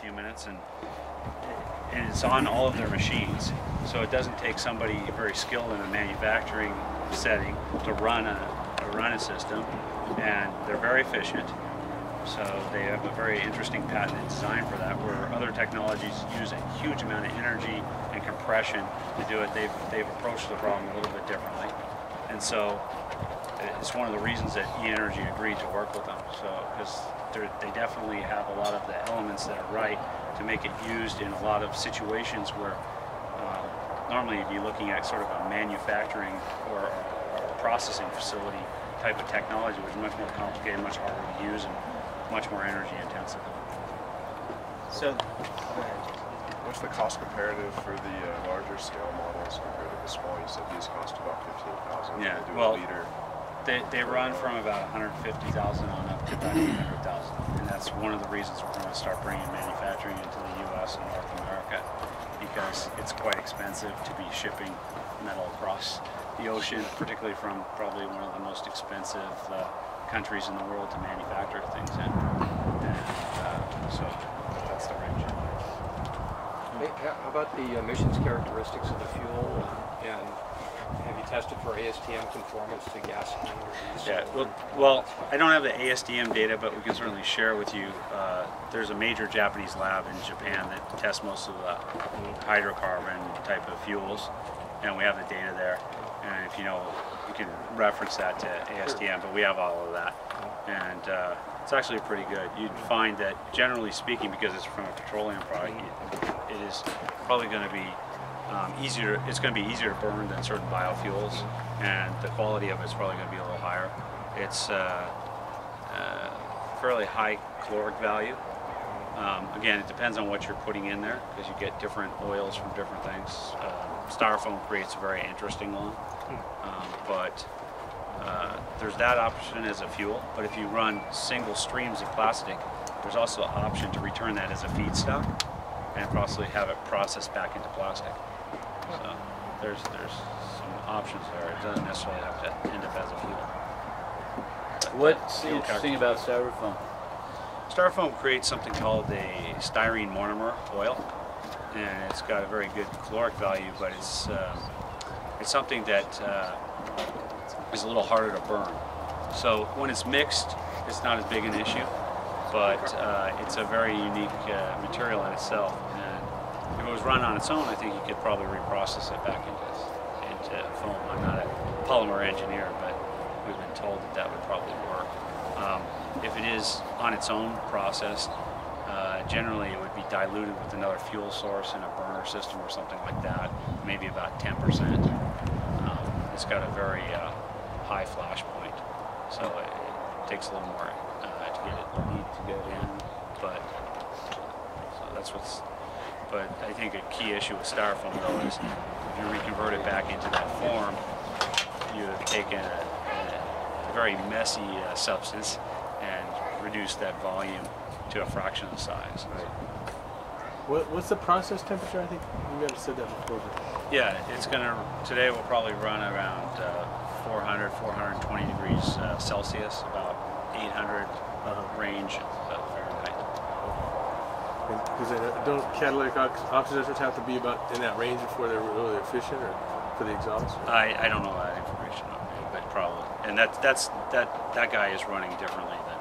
few minutes, and and it's on all of their machines. So it doesn't take somebody very skilled in a manufacturing setting to run a a system, and they're very efficient. So they have a very interesting patented design for that, where other technologies use a huge amount of energy and compression to do it. They've they've approached the problem a little bit differently, and so it's one of the reasons that E-N-ergy agreed to work with them. So because they definitely have a lot of the elements that are right to make it used in a lot of situations where uh, normally you'd be looking at sort of a manufacturing or, or processing facility type of technology, which is much more complicated, much harder to use, and much more energy intensive. So, What's the cost comparative for the uh, larger scale models compared to the small? You said these cost about fifteen thousand. Yeah, do well, a liter. They, they run from about 150,000 on up to about 800,000, and that's one of the reasons we're going to start bringing manufacturing into the U.S. and North America, because it's quite expensive to be shipping metal across the ocean, particularly from probably one of the most expensive uh, countries in the world to manufacture things in. And uh, so that's the range. How about the emissions characteristics of the fuel and have you tested for ASTM conformance to gasoline? Yeah, well, well, I don't have the ASTM data, but we can certainly share with you. Uh, there's a major Japanese lab in Japan that tests most of the hydrocarbon type of fuels, and we have the data there. And if you know, you can reference that to ASTM, but we have all of that. And uh, it's actually pretty good. You'd find that generally speaking, because it's from a petroleum product, it, it is probably going to be um, easier. It's going to be easier to burn than certain biofuels, and the quality of it's probably going to be a little higher. It's uh, uh, fairly high caloric value. Um, again, it depends on what you're putting in there because you get different oils from different things. Um, styrofoam creates a very interesting one, um, but uh, there's that option as a fuel. But if you run single streams of plastic, there's also an option to return that as a feedstock and possibly have it processed back into plastic. So there's there's some options there. It doesn't necessarily have to end up as a fuel. What's Fuel interesting about styrofoam? Styrofoam creates something called a styrene monomer oil, and it's got a very good caloric value, but it's um, it's something that uh, is a little harder to burn. So when it's mixed, it's not as big an issue, but uh, it's a very unique uh, material in itself. Was run on its own, I think you could probably reprocess it back into into foam. I'm not a polymer engineer, but we've been told that that would probably work. Um, if it is on its own processed, uh, generally it would be diluted with another fuel source in a burner system or something like that, maybe about 10%. Um, it's got a very uh, high flash point, so it, it takes a little more uh, to get it to get in, but so that's what's. But I think a key issue with styrofoam though is if you reconvert it back into that form, you have taken a, a, very messy uh, substance and reduced that volume to a fraction of the size. What, what's the process temperature? I think you guys said that before. But Yeah, it's gonna, today we'll probably run around uh, 400, 420 degrees uh, Celsius, about 800 Uh-huh. range. Because don't catalytic ox- oxidizers have to be about in that range before they're really efficient, or for the exhaust? I, I don't know that information on me, but probably. And that, that's, that, that guy is running differently than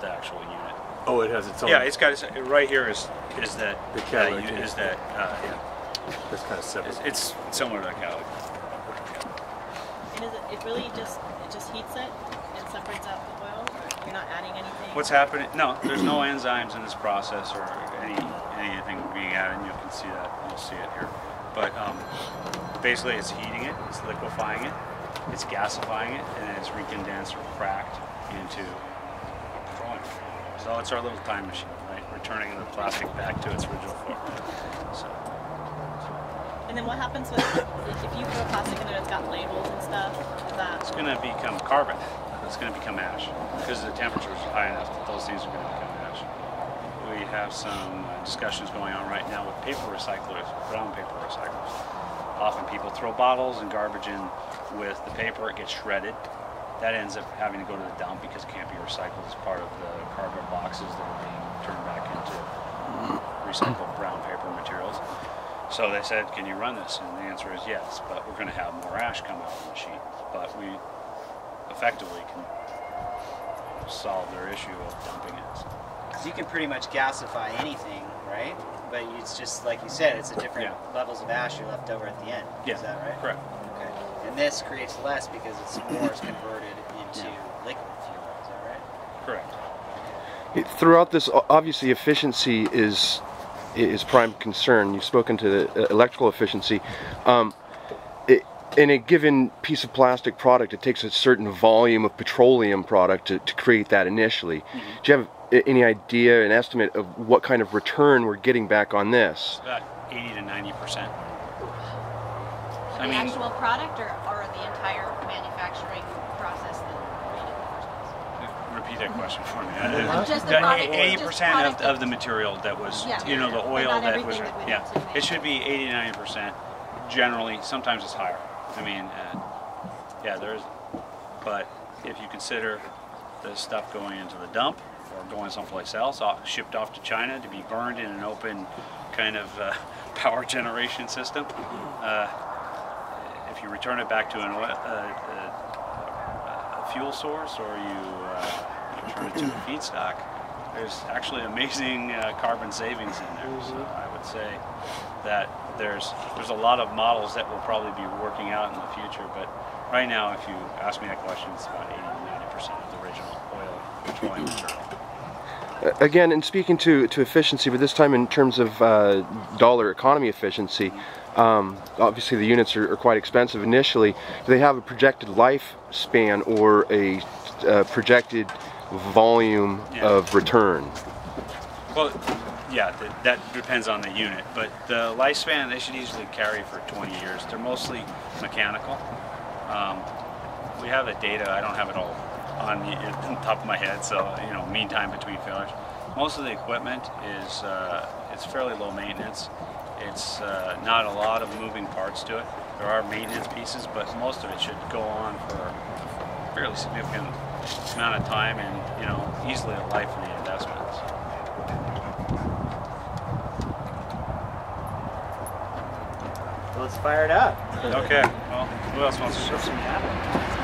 the actual unit. Oh, it has its own. Yeah, it's got, its, right here is, is that, The catalytic u- is is- that, uh, yeah, That's kind of separate. it's, it's similar to a catalytic. And is it, it really just, it just heats it and separates out the oil? You're not adding anything? What's happening? No, there's no enzymes in this process or any anything being added. And you can see that. You'll see it here. But um, basically, it's heating it, it's liquefying it, it's gasifying it, and then it's recondensed or cracked into petroleum. So it's our little time machine, right? Returning the plastic back to its original form. So And then what happens with, if you throw a plastic in there that's got labels and stuff, that, it's going to become carbon. It's going to become ash because the temperature is high enough that those things are going to become ash. We have some uh, discussions going on right now with paper recyclers, brown paper recyclers. Often people throw bottles and garbage in with the paper, it gets shredded. That ends up having to go to the dump because it can't be recycled as part of the cardboard boxes that are being turned back into recycled brown paper materials. So they said, can you run this? And the answer is yes, but we're going to have more ash come out of the machine. But we effectively can solve their issue of dumping it. Because you can pretty much gasify anything, right? But it's just like you said, it's a different Yeah. levels of ash are left over at the end. Yeah, Is that right? Correct. Okay. And this creates less because it's more is converted into Yeah. liquid fuel. Is that right? Correct. Throughout this, obviously, efficiency is is prime concern. You've spoken to the uh, electrical efficiency. Um, it, in a given piece of plastic product, it takes a certain volume of petroleum product to, to create that initially. Mm-hmm. Do you have any idea, an estimate of what kind of return we're getting back on this? About 80 to 90 percent. For I the mean- actual product or, or the entire manufacturing process that we did in the? Repeat that question for me. Just the product- Eighty percent of, of the material that was, Yeah. you know, the oil that was, that yeah. It should be eighty to ninety percent. Generally, sometimes it's higher. I mean, uh, yeah, there's, but if you consider the stuff going into the dump or going someplace else, off, shipped off to China to be burned in an open kind of uh, power generation system, uh, if you return it back to an oil, uh, uh, a fuel source or you, uh, you turn it to a feedstock, there's actually amazing uh, carbon savings in there. So I would say that there's there's a lot of models that will probably be working out in the future. But right now, if you ask me that question, it's about 80 90% of the original oil petroleum material. Again, in speaking to, to efficiency, but this time in terms of uh, dollar economy efficiency, um, obviously the units are, are quite expensive initially. Do they have a projected lifespan or a uh, projected volume Yeah. of return? Well, yeah, th- that depends on the unit, but the lifespan they should easily carry for 20 years. They're mostly mechanical. Um, we have the data. I don't have it all on the, on top of my head, so you know, mean time between failures. Most of the equipment is uh, it's fairly low maintenance. It's uh, not a lot of moving parts to it. There are maintenance pieces, but most of it should go on for a fairly significant amount of time and you know easily a life of the investments. Let's fire it up. Okay, well, who else wants to show some?